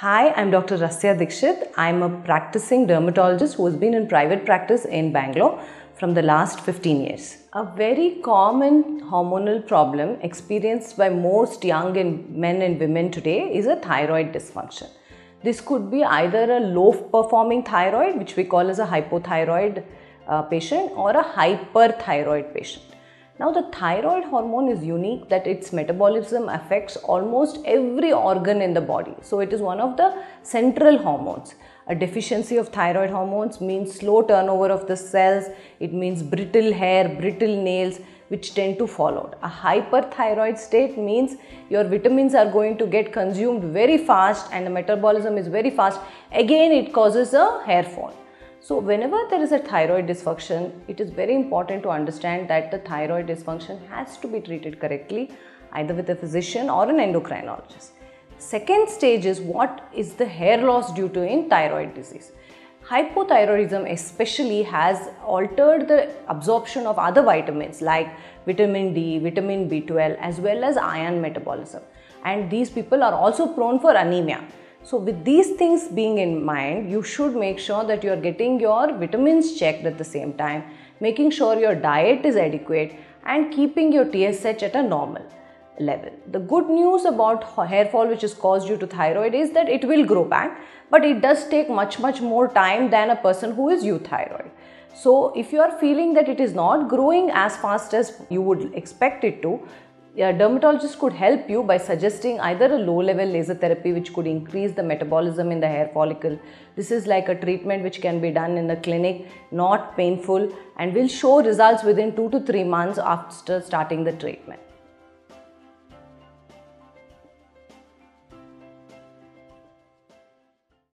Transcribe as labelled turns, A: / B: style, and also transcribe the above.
A: Hi, I'm Dr. Rasya Dixit. I'm a practicing dermatologist who has been in private practice in Bangalore from the last 15 years. A very common hormonal problem experienced by most young men and women today is a thyroid dysfunction. This could be either a low performing thyroid, which we call as a hypothyroid uh, patient, or a hyperthyroid patient. Now, the thyroid hormone is unique that its metabolism affects almost every organ in the body. So, it is one of the central hormones. A deficiency of thyroid hormones means slow turnover of the cells, it means brittle hair, brittle nails, which tend to fall out. A hyperthyroid state means your vitamins are going to get consumed very fast and the metabolism is very fast. Again, it causes a hair fall. So, whenever there is a thyroid dysfunction, it is very important to understand that the thyroid dysfunction has to be treated correctly either with a physician or an endocrinologist. Second stage is what is the hair loss due to in thyroid disease. Hypothyroidism especially has altered the absorption of other vitamins like vitamin D, vitamin B12 as well as iron metabolism and these people are also prone for anemia. So with these things being in mind, you should make sure that you are getting your vitamins checked at the same time, making sure your diet is adequate and keeping your TSH at a normal level. The good news about hair fall which is caused due to thyroid is that it will grow back but it does take much much more time than a person who is euthyroid. So if you are feeling that it is not growing as fast as you would expect it to, a dermatologist could help you by suggesting either a low level laser therapy which could increase the metabolism in the hair follicle. This is like a treatment which can be done in the clinic, not painful and will show results within 2 to 3 months after starting the treatment.